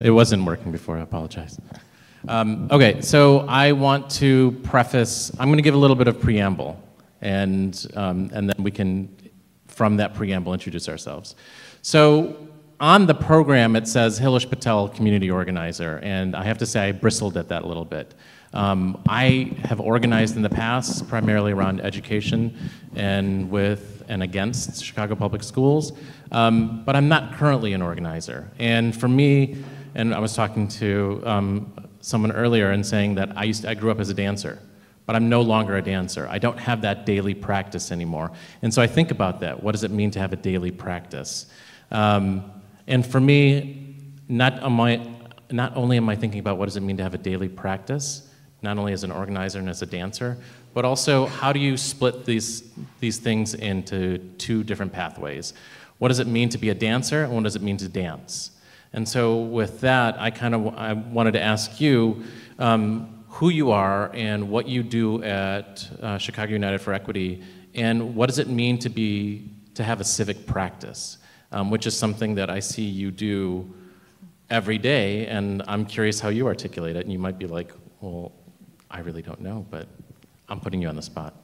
It wasn't working before, I apologize. Um, okay, so I want to preface, I'm going to give a little bit of preamble, and, um, and then we can, from that preamble, introduce ourselves. So on the program, it says Hilesh Patel, community organizer, and I have to say I bristled at that a little bit. Um, I have organized in the past, primarily around education and with and against Chicago Public Schools, um, but I'm not currently an organizer. And for me, and I was talking to um, someone earlier and saying that I, used to, I grew up as a dancer, but I'm no longer a dancer. I don't have that daily practice anymore. And so I think about that. What does it mean to have a daily practice? Um, and for me, not, I, not only am I thinking about what does it mean to have a daily practice, not only as an organizer and as a dancer, but also how do you split these, these things into two different pathways? What does it mean to be a dancer, and what does it mean to dance? And so with that, I kind of I wanted to ask you um, who you are and what you do at uh, Chicago United for Equity, and what does it mean to be to have a civic practice, um, which is something that I see you do every day, and I'm curious how you articulate it. And you might be like, well, I really don't know, but I'm putting you on the spot.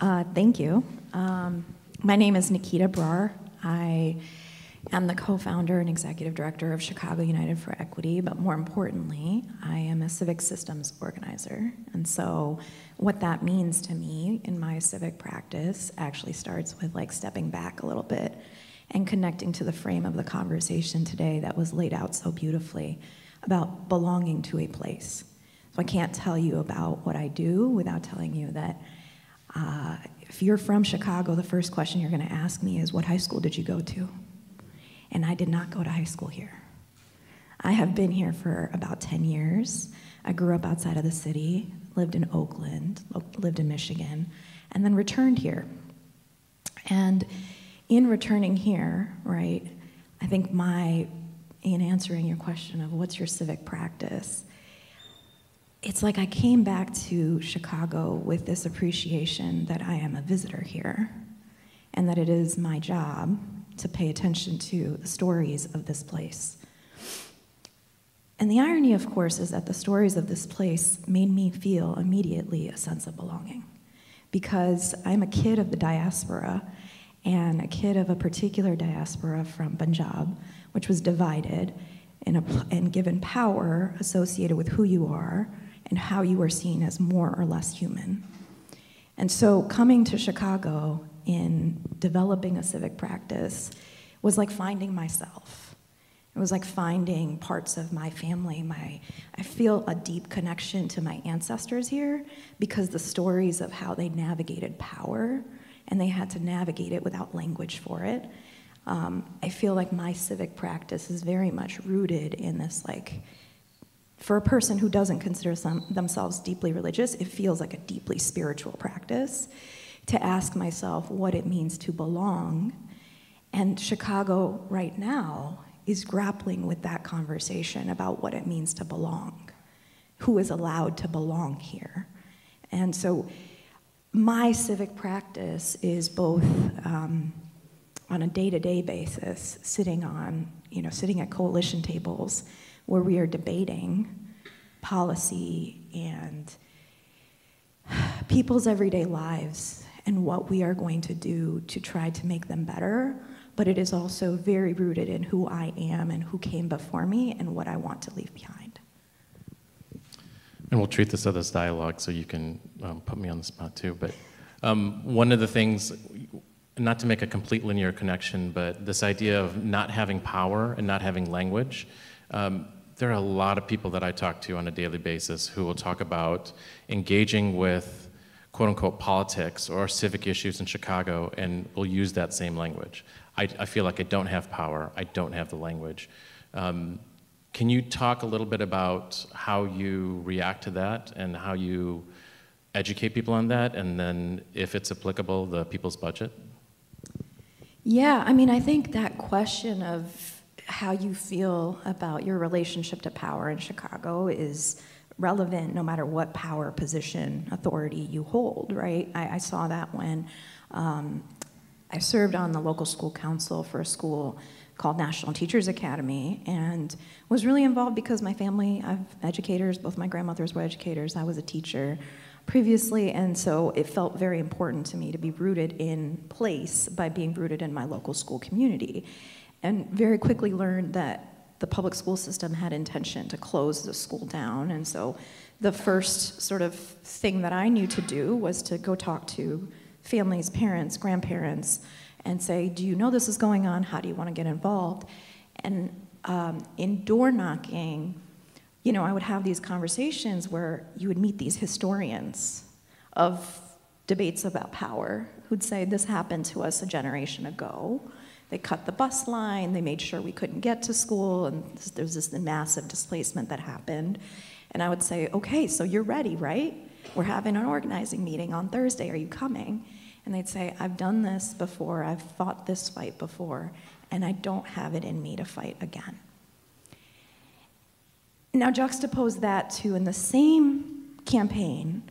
Uh, thank you. Um, my name is Niketa Brar. I am the co founder and executive director of Chicago United for Equity, but more importantly, I am a civic systems organizer. And so, what that means to me in my civic practice actually starts with like stepping back a little bit and connecting to the frame of the conversation today that was laid out so beautifully about belonging to a place. So I can't tell you about what I do without telling you that uh, if you're from Chicago, the first question you're going to ask me is, What high school did you go to? And I did not go to high school here. I have been here for about 10 years. I grew up outside of the city, lived in Oakland, lived in Michigan, and then returned here. And in returning here, right, I think my, in answering your question of what's your civic practice, it's like I came back to Chicago with this appreciation that I am a visitor here and that it is my job to pay attention to the stories of this place. And the irony, of course, is that the stories of this place made me feel immediately a sense of belonging because I'm a kid of the diaspora and a kid of a particular diaspora from Punjab, which was divided and, and given power associated with who you are and how you are seen as more or less human. And so coming to Chicago in developing a civic practice was like finding myself. It was like finding parts of my family. My, I feel a deep connection to my ancestors here because the stories of how they navigated power and they had to navigate it without language for it. Um, I feel like my civic practice is very much rooted in this like for a person who doesn't consider some, themselves deeply religious, it feels like a deeply spiritual practice to ask myself what it means to belong. And Chicago right now is grappling with that conversation about what it means to belong, who is allowed to belong here. And so my civic practice is both um, on a day-to-day basis, sitting on, you know, sitting at coalition tables where we are debating policy and people's everyday lives and what we are going to do to try to make them better. But it is also very rooted in who I am and who came before me and what I want to leave behind. And we'll treat this as dialogue so you can um, put me on the spot too. But um, one of the things, not to make a complete linear connection, but this idea of not having power and not having language. Um, there are a lot of people that I talk to on a daily basis who will talk about engaging with quote unquote politics or civic issues in Chicago and will use that same language. I, I feel like I don't have power, I don't have the language. Um, can you talk a little bit about how you react to that and how you educate people on that, and then, if it's applicable, the people's budget? Yeah, I mean, I think that question of how you feel about your relationship to power in Chicago is relevant no matter what power position authority you hold right i, I saw that when um, i served on the local school council for a school called National Teachers Academy and was really involved because my family, I've educators, both my grandmothers were educators, I was a teacher previously, and so it felt very important to me to be rooted in place by being rooted in my local school community. And very quickly learned that the public school system had intention to close the school down, and so the first sort of thing that I knew to do was to go talk to families, parents, grandparents, and say, Do you know this is going on? How do you want to get involved? And um, in door knocking, you know, I would have these conversations where you would meet these historians of debates about power who'd say, This happened to us a generation ago. They cut the bus line, they made sure we couldn't get to school, and there's this massive displacement that happened. And I would say, Okay, so you're ready, right? We're having an organizing meeting on Thursday. Are you coming? And they'd say, I've done this before, I've fought this fight before, and I don't have it in me to fight again. Now, juxtapose that to in the same campaign,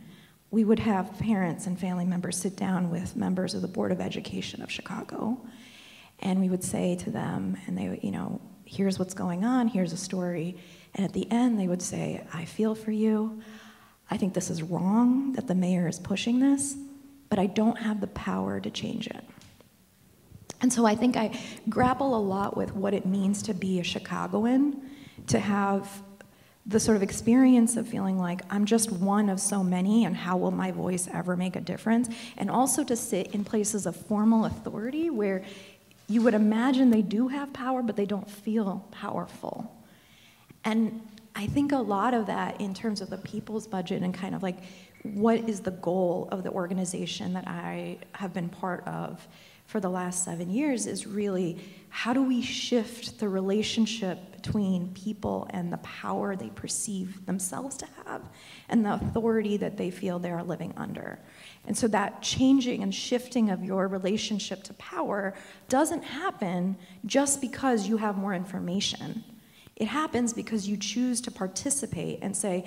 we would have parents and family members sit down with members of the Board of Education of Chicago, and we would say to them, and they would, you know, here's what's going on, here's a story, and at the end they would say, I feel for you. I think this is wrong that the mayor is pushing this, but I don't have the power to change it. And so I think I grapple a lot with what it means to be a Chicagoan, to have the sort of experience of feeling like I'm just one of so many, and how will my voice ever make a difference? And also to sit in places of formal authority where you would imagine they do have power, but they don't feel powerful. And I think a lot of that, in terms of the people's budget and kind of like what is the goal of the organization that I have been part of for the last seven years, is really how do we shift the relationship between people and the power they perceive themselves to have and the authority that they feel they are living under. And so that changing and shifting of your relationship to power doesn't happen just because you have more information. It happens because you choose to participate and say,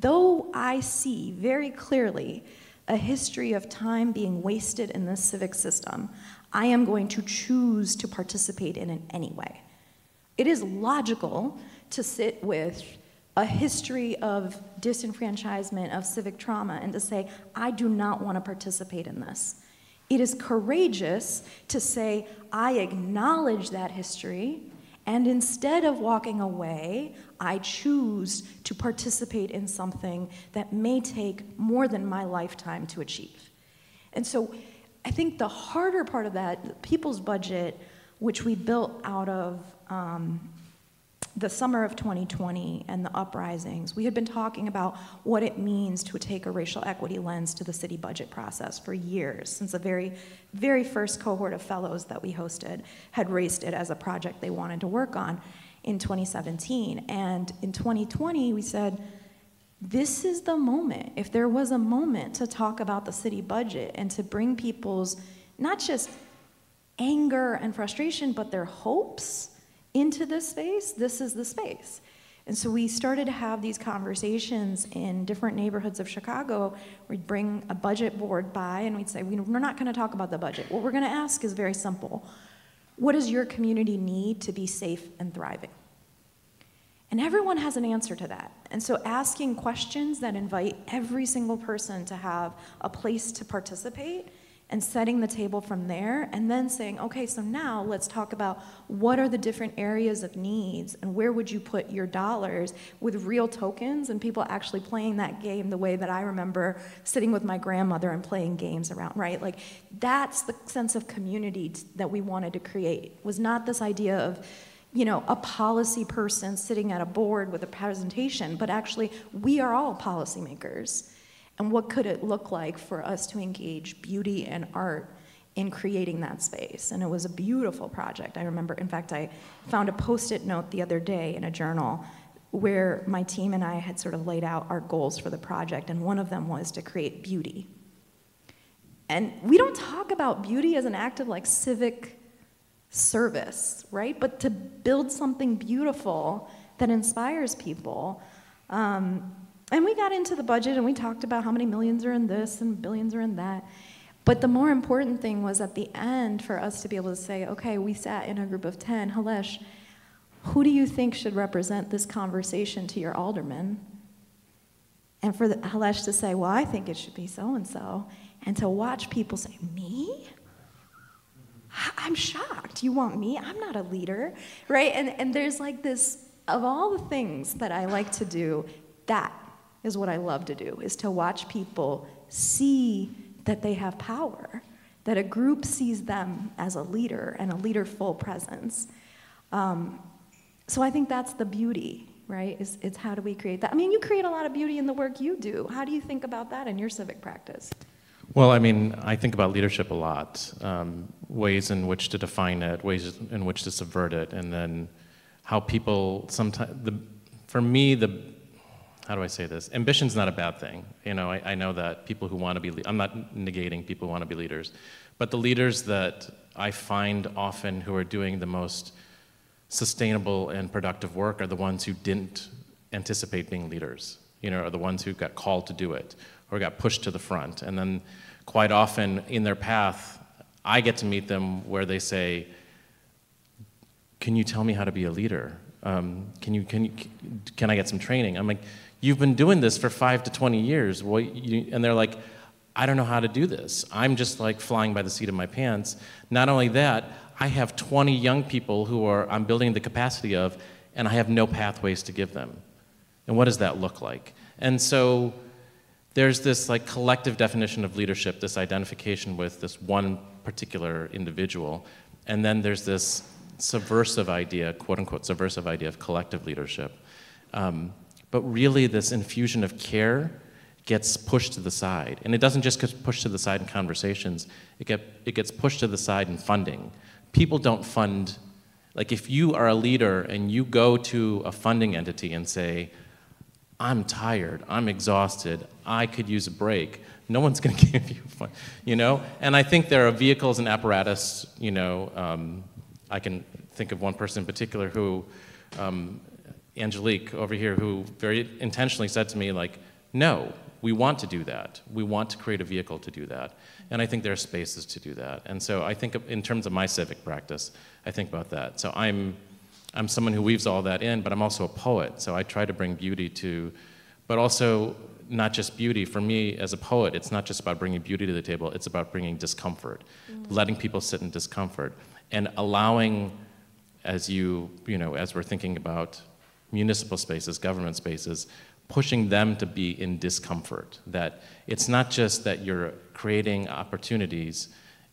though I see very clearly a history of time being wasted in this civic system, I am going to choose to participate in it anyway. It is logical to sit with a history of disenfranchisement, of civic trauma, and to say, I do not want to participate in this. It is courageous to say, I acknowledge that history, and instead of walking away, I choose to participate in something that may take more than my lifetime to achieve. And so I think the harder part of that, people's budget, which we built out of um, the summer of 2020 and the uprisings, we had been talking about what it means to take a racial equity lens to the city budget process for years, since the very, very first cohort of fellows that we hosted had raised it as a project they wanted to work on in 2017. And in 2020, we said, this is the moment. If there was a moment to talk about the city budget and to bring people's not just anger and frustration, but their hopes into this space, this is the space. And so we started to have these conversations in different neighborhoods of Chicago. We'd bring a budget board by and we'd say, We're not going to talk about the budget. What we're going to ask is very simple What does your community need to be safe and thriving? And everyone has an answer to that. And so asking questions that invite every single person to have a place to participate and setting the table from there and then saying, okay, so now let's talk about what are the different areas of needs and where would you put your dollars with real tokens and people actually playing that game the way that I remember sitting with my grandmother and playing games around, right? Like that's the sense of community that we wanted to create was not this idea of you know, a policy person sitting at a board with a presentation, but actually we are all policymakers. And what could it look like for us to engage beauty and art in creating that space? And it was a beautiful project. I remember, in fact, I found a post it note the other day in a journal where my team and I had sort of laid out our goals for the project, and one of them was to create beauty. And we don't talk about beauty as an act of like civic service, right? But to build something beautiful that inspires people. Um, and we got into the budget and we talked about how many millions are in this and billions are in that. But the more important thing was at the end for us to be able to say, okay, we sat in a group of 10, Hilesh, who do you think should represent this conversation to your alderman? And for the, Hilesh to say, well, I think it should be so and so, and to watch people say, me? I'm shocked. You want me? I'm not a leader, right? And, and there's like this, of all the things that I like to do, that is what I love to do, is to watch people see that they have power, that a group sees them as a leader and a leaderful presence. Um, so I think that's the beauty, right? It's how do we create that? I mean, you create a lot of beauty in the work you do. How do you think about that in your civic practice? Well, I mean, I think about leadership a lot, um, ways in which to define it, ways in which to subvert it, and then how people sometimes, the, for me, the, how do I say this? Ambition's not a bad thing. You know, I, I know that people who want to be, I'm not negating people who want to be leaders, but the leaders that I find often who are doing the most sustainable and productive work are the ones who didn't anticipate being leaders, you know, are the ones who got called to do it or got pushed to the front. And then quite often in their path, I get to meet them where they say, can you tell me how to be a leader? Um, can, you, can, you, can I get some training? I'm like, you've been doing this for five to 20 years. You, and they're like, I don't know how to do this. I'm just like flying by the seat of my pants. Not only that, I have 20 young people who are, I'm building the capacity of, and I have no pathways to give them. And what does that look like? And so there's this like collective definition of leadership, this identification with this one particular individual, and then there's this subversive idea, quote unquote, subversive idea of collective leadership. Um, but really, this infusion of care gets pushed to the side. And it doesn't just get pushed to the side in conversations, it, get, it gets pushed to the side in funding. People don't fund, like if you are a leader and you go to a funding entity and say, I'm tired, I'm exhausted, I could use a break. No one's going to give you fun, you know? And I think there are vehicles and apparatus, you know, um, I can think of one person in particular who, um, Angelique over here, who very intentionally said to me, like, no, we want to do that. We want to create a vehicle to do that. And I think there are spaces to do that. And so I think in terms of my civic practice, I think about that. So I'm I'm someone who weaves all that in, but I'm also a poet, so I try to bring beauty to, but also not just beauty. For me, as a poet, it's not just about bringing beauty to the table, it's about bringing discomfort, mm. letting people sit in discomfort, and allowing, as you, you know, as we're thinking about municipal spaces, government spaces, pushing them to be in discomfort. That it's not just that you're creating opportunities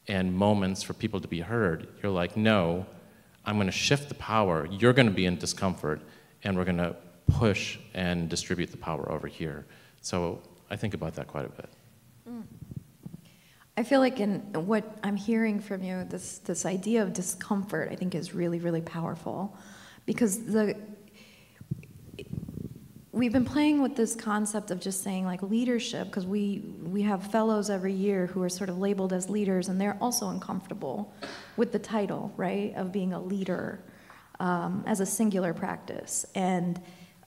and moments for people to be heard. You're like, no, I'm going to shift the power. You're going to be in discomfort, and we're going to push and distribute the power over here. So I think about that quite a bit. Mm. I feel like in what I'm hearing from you, this this idea of discomfort, I think, is really really powerful, because the we've been playing with this concept of just saying like leadership because we we have fellows every year who are sort of labeled as leaders and they're also uncomfortable with the title right of being a leader um, as a singular practice. And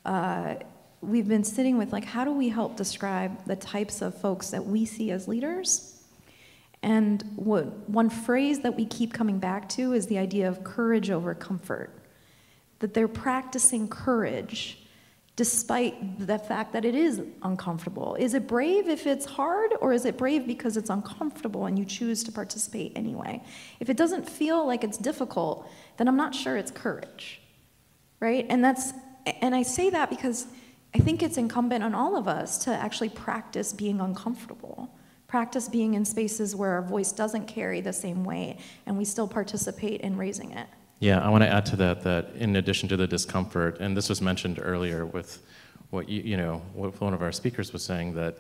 uh, we've been sitting with like how do we help describe the types of folks that we see as leaders? And what one phrase that we keep coming back to is the idea of courage over comfort that they're practicing courage despite the fact that it is uncomfortable. Is it brave if it's hard, or is it brave because it's uncomfortable and you choose to participate anyway? If it doesn't feel like it's difficult, then I'm not sure it's courage, right? And that's, and I say that because I think it's incumbent on all of us to actually practice being uncomfortable. Practice being in spaces where our voice doesn't carry the same weight and we still participate in raising it. Yeah, I want to add to that that in addition to the discomfort, and this was mentioned earlier with what you, you know, what one of our speakers was saying, that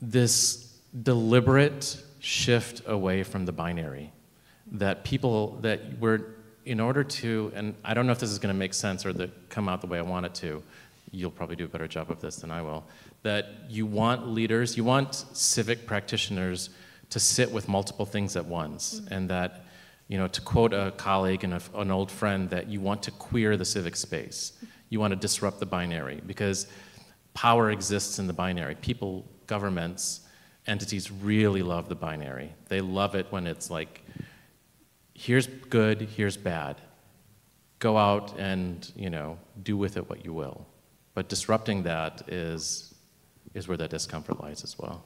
this deliberate shift away from the binary, that people, that we're, in order to, and I don't know if this is going to make sense or that come out the way I want it to, you'll probably do a better job of this than I will, that you want leaders, you want civic practitioners to sit with multiple things at once, mm-hmm. and that you know, to quote a colleague and a, an old friend, that you want to queer the civic space. You want to disrupt the binary because power exists in the binary. People, governments, entities really love the binary. They love it when it's like, here's good, here's bad. Go out and, you know, do with it what you will. But disrupting that is, is where that discomfort lies as well.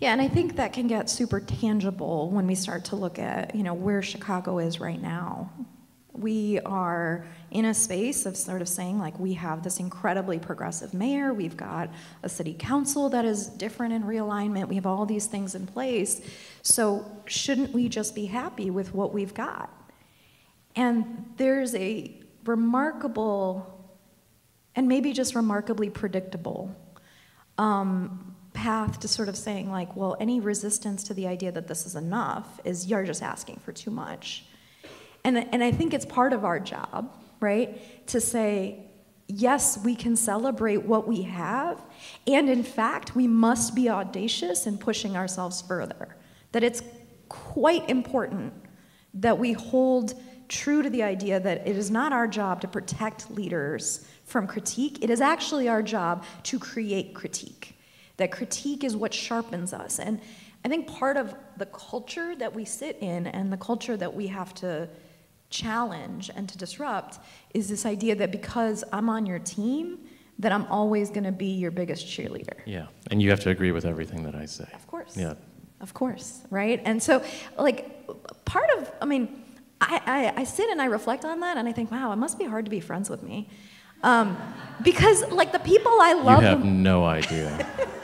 Yeah, and I think that can get super tangible when we start to look at, you know, where Chicago is right now. We are in a space of sort of saying, like, we have this incredibly progressive mayor, we've got a city council that is different in realignment, we have all these things in place. So, shouldn't we just be happy with what we've got? And there's a remarkable, and maybe just remarkably predictable, um, path to sort of saying, like, well, any resistance to the idea that this is enough is you're just asking for too much. And, and I think it's part of our job, right, to say, yes, we can celebrate what we have, and in fact, we must be audacious in pushing ourselves further. That it's quite important that we hold true to the idea that it is not our job to protect leaders from critique, it is actually our job to create critique. That critique is what sharpens us. And I think part of the culture that we sit in and the culture that we have to challenge and to disrupt is this idea that because I'm on your team, that I'm always going to be your biggest cheerleader. Yeah, and you have to agree with everything that I say. Of course. Yeah. Of course, right? And so, like, part of, I mean, I, I, I sit and I reflect on that and I think, wow, it must be hard to be friends with me. Um, because, like, the people I love. You have no idea.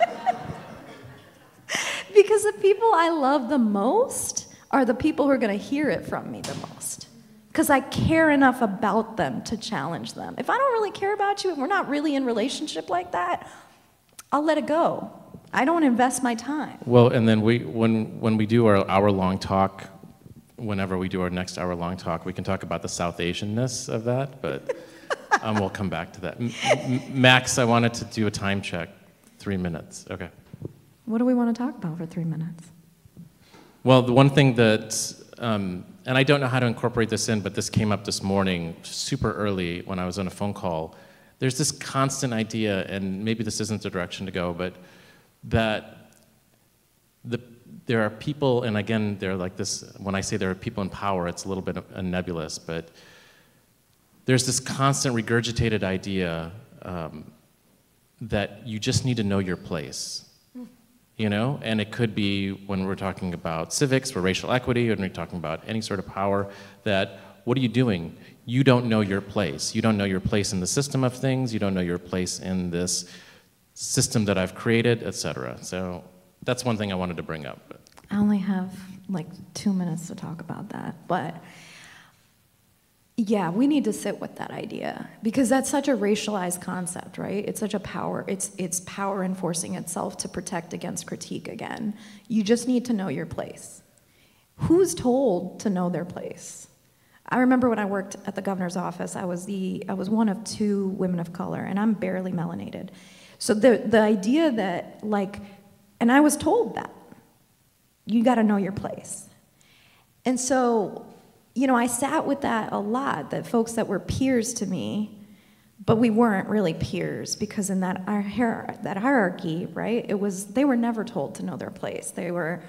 because the people I love the most are the people who are going to hear it from me the most because I care enough about them to challenge them. If I don't really care about you and we're not really in relationship like that, I'll let it go. I don't invest my time. Well, and then we, when, when we do our hour-long talk, whenever we do our next hour-long talk, we can talk about the South Asianness of that, but um, we'll come back to that. M- Max, I wanted to do a time check. Three minutes. Okay. What do we want to talk about for three minutes? Well, the one thing that um, and I don't know how to incorporate this in, but this came up this morning, super early when I was on a phone call. There's this constant idea, and maybe this isn't the direction to go, but that the, there are people, and again, they're like this, when I say there are people in power, it's a little bit nebulous, but there's this constant regurgitated idea um, that you just need to know your place you know? And it could be when we're talking about civics or racial equity or when we're talking about any sort of power that what are you doing? You don't know your place. You don't know your place in the system of things. You don't know your place in this system that i've created etc so that's one thing i wanted to bring up. I only have like two minutes to talk about that but yeah, we need to sit with that idea because that's such a racialized concept, right? It's such a power, it's, it's power enforcing itself to protect against critique again. You just need to know your place. Who's told to know their place? I remember when I worked at the governor's office, I was, the, I was one of two women of color, and I'm barely melanated. So the, the idea that, like, and I was told that, you gotta know your place. And so you know, I sat with that a lot, that folks that were peers to me, but we weren't really peers because in that, our, that hierarchy, right, it was, they were never told to know their place. They were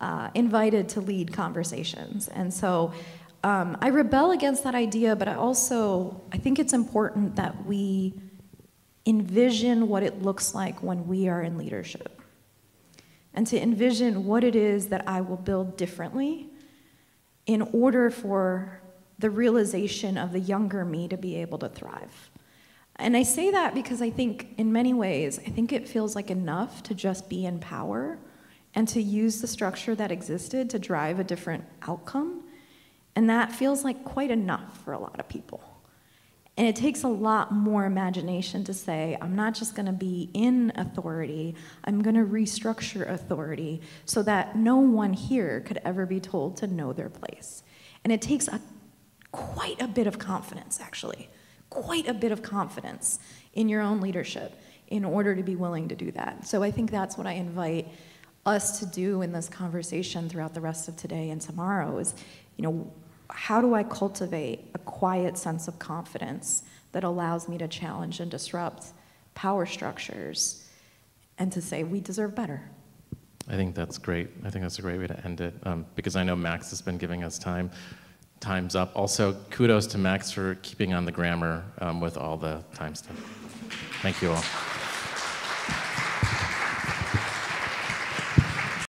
uh, invited to lead conversations. And so um, I rebel against that idea, but I also, I think it's important that we envision what it looks like when we are in leadership. And to envision what it is that I will build differently in order for the realization of the younger me to be able to thrive. And I say that because I think, in many ways, I think it feels like enough to just be in power and to use the structure that existed to drive a different outcome. And that feels like quite enough for a lot of people. And it takes a lot more imagination to say, I'm not just going to be in authority, I'm going to restructure authority so that no one here could ever be told to know their place. And it takes a, quite a bit of confidence, actually, quite a bit of confidence in your own leadership in order to be willing to do that. So I think that's what I invite us to do in this conversation throughout the rest of today and tomorrow is, you know, how do I cultivate a quiet sense of confidence that allows me to challenge and disrupt power structures and to say, we deserve better? I think that's great. I think that's a great way to end it um, because I know Max has been giving us time. Time's up. Also, kudos to Max for keeping on the grammar um, with all the time stuff. Thank you all.